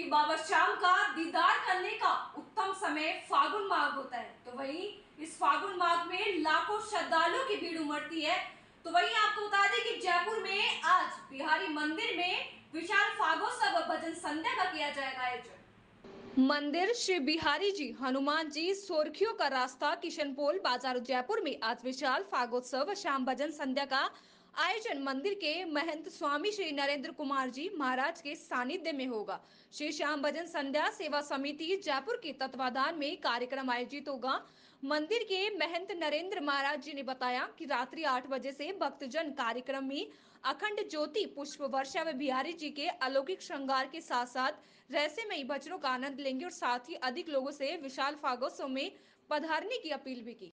कि बाबा श्याम का दीदार करने का उत्तम समय फागुन माघ होता है। तो वही इस फागुन माघ में लाखों श्रद्धालुओं की भीड़ उमड़ती है। तो वही आपको बता दें कि जयपुर में आज बिहारी मंदिर में विशाल फागोत्सव भजन संध्या का किया जाएगा आयोजन। मंदिर श्री बिहारी जी, हनुमान जी, सोरखियों का रास्ता किशनपोल बाज़ार जयपुर में आज विशाल फागोत्सव शाम भजन संध्या का आयोजन मंदिर के महंत स्वामी श्री नरेंद्र कुमार जी महाराज के सानिध्य में होगा। श्री श्याम भजन संध्या सेवा समिति जयपुर के तत्वाधान में कार्यक्रम आयोजित होगा। मंदिर के महंत नरेंद्र महाराज जी ने बताया कि रात्रि आठ बजे से भक्तजन कार्यक्रम में अखंड ज्योति, पुष्प वर्षा व बिहारी जी के अलौकिक श्रृंगार के साथ साथ रहस्य में भजनों का आनंद लेंगे और साथ ही अधिक लोगों से विशाल फागोत्सव में पधारने की अपील भी की।